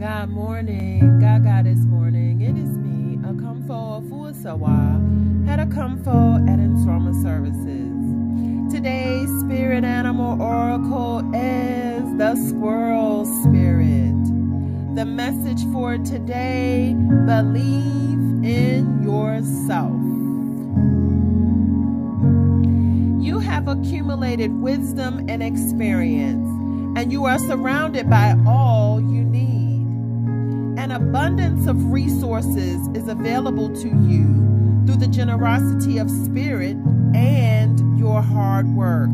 God morning. God God this morning. It is me, Okomfo Fuasawa, had Okomfo at Nsoromma Services. Today's spirit animal oracle is the squirrel spirit. The message for today, believe in yourself. You have accumulated wisdom and experience, and you are surrounded by all you abundance of resources is available to you through the generosity of spirit and your hard work.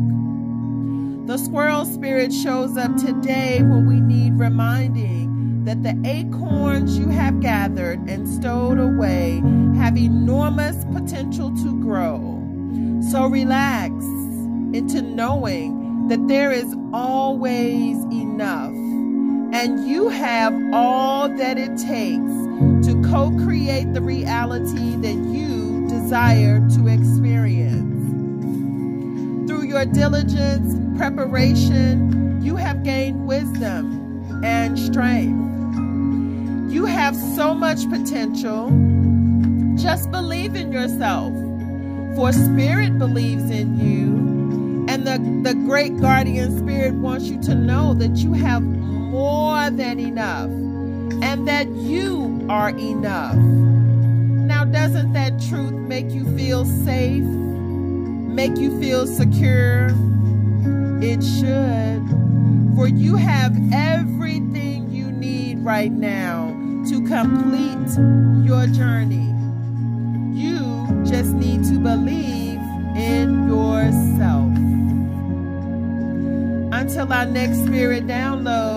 The squirrel spirit shows up today when we need reminding that the acorns you have gathered and stowed away have enormous potential to grow. So relax into knowing that there is always enough and you have all that it takes to co create the reality that you desire to experience. Through your diligence, preparation, you have gained wisdom and strength. You have so much potential. Just believe in yourself, for Spirit believes in you. And the, the great guardian spirit wants you to know that you have more than enough and that you are enough. Now, doesn't that truth make you feel safe? Make you feel secure? It should. For you have everything you need right now to complete your journey. You just need to believe in yourself. Until our next spirit download,